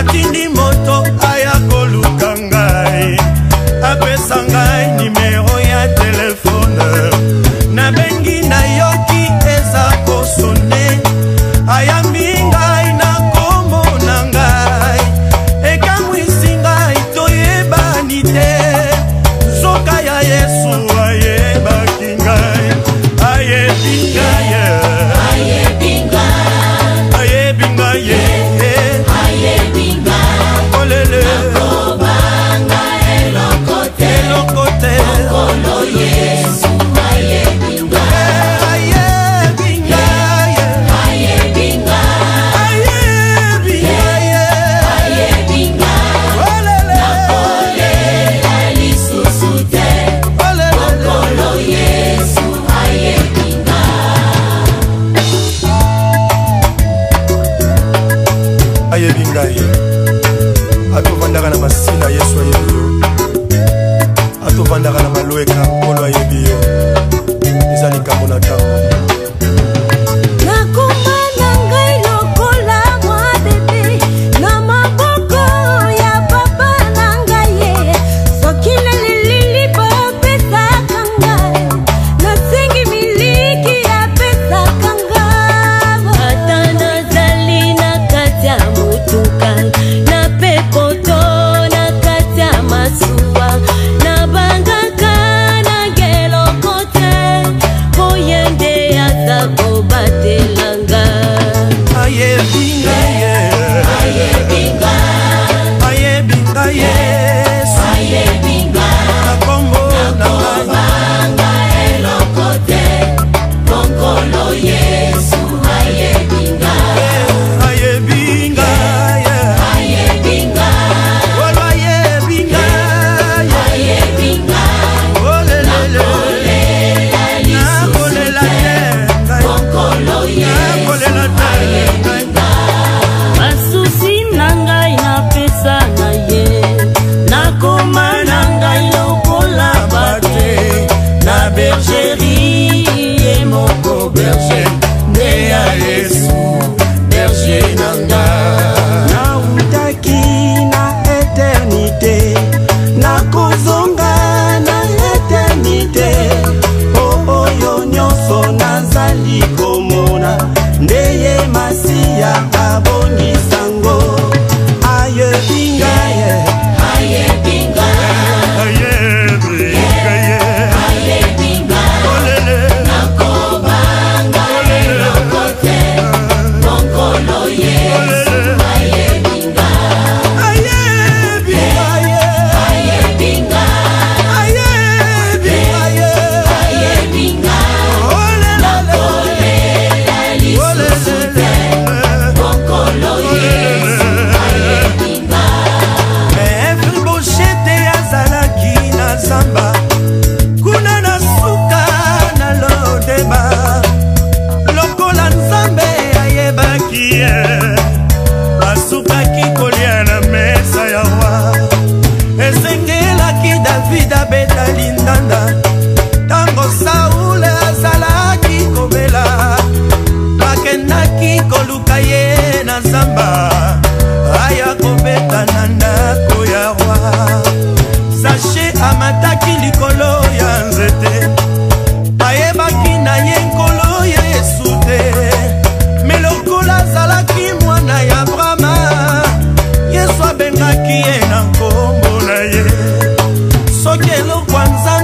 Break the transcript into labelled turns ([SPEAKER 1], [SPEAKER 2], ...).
[SPEAKER 1] atindi ones